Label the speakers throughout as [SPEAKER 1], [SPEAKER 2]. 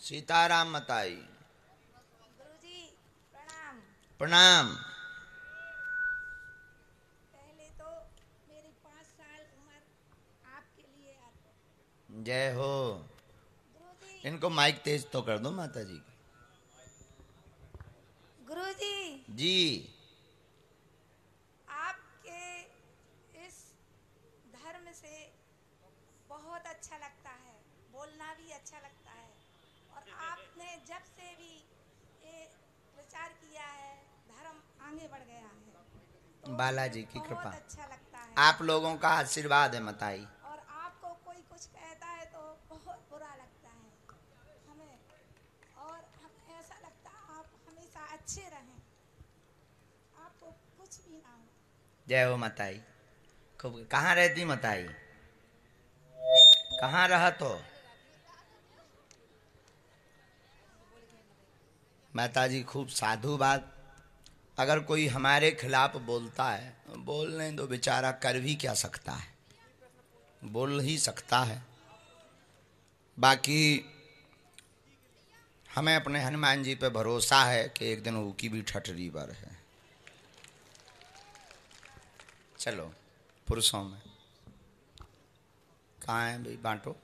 [SPEAKER 1] सीताराम मताई।
[SPEAKER 2] गुरुजी प्रणाम।
[SPEAKER 1] प्रणाम।
[SPEAKER 2] पहले तो मेरी पाँच साल उम्र आपके लिए
[SPEAKER 1] जय हो। इनको माइक तेज तो कर दो माता जी
[SPEAKER 2] गुरुजी।
[SPEAKER 1] जी।
[SPEAKER 2] आपके इस धर्म से बहुत अच्छा लगता है। बोलना भी अच्छा लगता है और आपने जब से भी ये प्रचार किया है धर्म आगे बढ़ गया है।
[SPEAKER 1] बालाजी की कृपा।
[SPEAKER 2] अच्छा लगता है।
[SPEAKER 1] आप लोगों का आशीर्वाद है मताई।
[SPEAKER 2] और आपको कोई कुछ कहता है तो बहुत बुरा लगता है। हमें और हमें ऐसा लगता है आप हमेशा अच्छे रहें। आपको कुछ भी ना हो।
[SPEAKER 1] जय हो मताई। खूब कहाँ रहती मताई? कहाँ रह तो? माता जी खूब साधु बात। अगर कोई हमारे खिलाफ बोलता है बोलने दो बेचारा कर भी क्या सकता है? बोल ही सकता है। बाकी हमें अपने हनुमान जी पे भरोसा है कि एक दिन ऊकी भी ठटरी पर है। चलो, पुरुषों में। कहाँ है भाई, बांटो?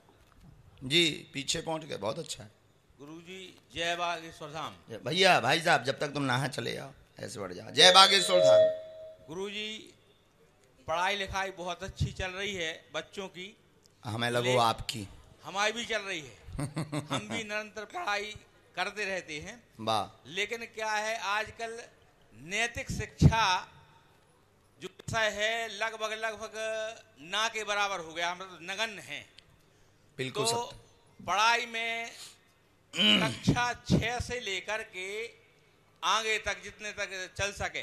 [SPEAKER 1] जी, पीछे पहुँच गए, बहुत अच्छा है।
[SPEAKER 3] गुरुजी जय बागेश्वर धाम।
[SPEAKER 1] भैया भाई साहब जब तक तुम नहा चले आओ ऐसे बढ़ जाओ। जय बागेश्वर धाम।
[SPEAKER 3] गुरुजी पढ़ाई लिखाई बहुत अच्छी चल रही है बच्चों की।
[SPEAKER 1] हमें लगो आपकी।
[SPEAKER 3] हमारी भी चल रही है। हम भी निरंतर पढ़ाई करते रहते हैं।
[SPEAKER 1] वाह।
[SPEAKER 3] लेकिन क्या है आजकल नैतिक शिक्षा जो विषय है लगभग लगभग ना के बराबर हो गया मतलब नगण्य है।
[SPEAKER 1] बिल्कुल
[SPEAKER 3] तो पढ़ाई में कक्षा छह से लेकर के आगे तक जितने तक चल सके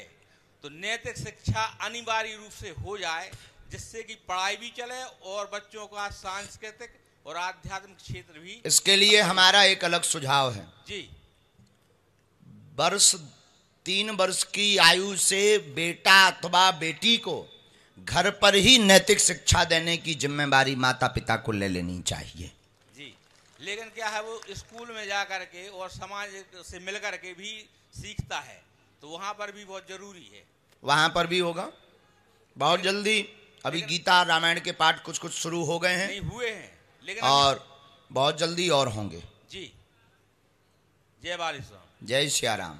[SPEAKER 3] तो नैतिक शिक्षा अनिवार्य रूप से हो जाए जिससे कि पढ़ाई भी चले और बच्चों का सांस्कृतिक और आध्यात्मिक क्षेत्र भी
[SPEAKER 1] इसके लिए हमारा एक अलग सुझाव है।
[SPEAKER 3] जी।
[SPEAKER 1] वर्ष तीन वर्ष की आयु से बेटा अथवा बेटी को घर पर ही नैतिक शिक्षा देने की जिम्मेवारी माता पिता को ले लेनी चाहिए।
[SPEAKER 3] लेकिन क्या है वो स्कूल में जा कर के और समाज से मिल करके भी सीखता है। तो वहाँ पर भी बहुत ज़रूरी है।
[SPEAKER 1] वहाँ पर भी होगा। बहुत जल्दी। अभी गीता रामायण के पाठ कुछ कुछ शुरू हो गए हैं।
[SPEAKER 3] नहीं हुए हैं। लेकिन
[SPEAKER 1] और बहुत जल्दी और होंगे।
[SPEAKER 3] जी। जय बाल
[SPEAKER 1] जय सिया राम।